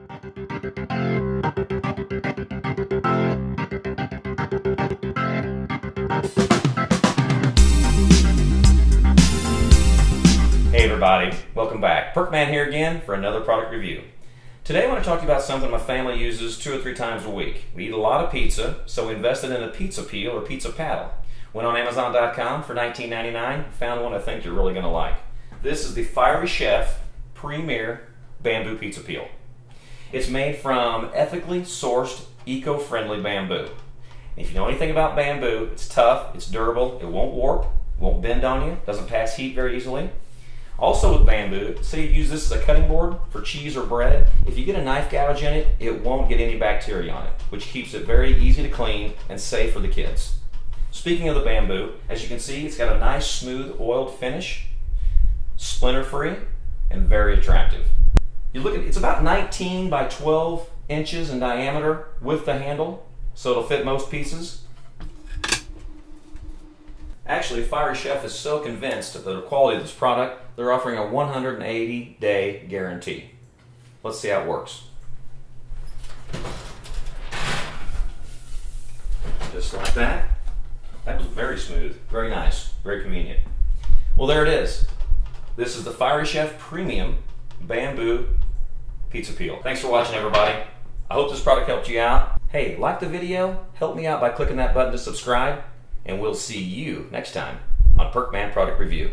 Hey everybody, welcome back. Perkman here again for another product review. Today I want to talk to you about something my family uses two or three times a week. We eat a lot of pizza, so we invested in a pizza peel or pizza paddle. Went on Amazon.com for $19.99, found one I think you're really going to like. This is the Fiery Chef Premier Bamboo Pizza Peel. It's made from ethically sourced, eco-friendly bamboo. If you know anything about bamboo, it's tough, it's durable, it won't warp, won't bend on you, doesn't pass heat very easily. Also with bamboo, say you use this as a cutting board for cheese or bread, if you get a knife gouge in it, it won't get any bacteria on it, which keeps it very easy to clean and safe for the kids. Speaking of the bamboo, as you can see, it's got a nice smooth oiled finish, splinter free, and very attractive. You look at it's about 19 by 12 inches in diameter with the handle, so it'll fit most pieces. Actually, Fiery Chef is so convinced of the quality of this product, they're offering a 180 day guarantee. Let's see how it works. Just like that. That was very smooth, very nice, very convenient. Well, there it is. This is the Fiery Chef Premium Bamboo Pizza Peel. Thanks for watching, everybody. I hope this product helped you out. Hey, like the video, help me out by clicking that button to subscribe, and we'll see you next time on Perkman Product Review.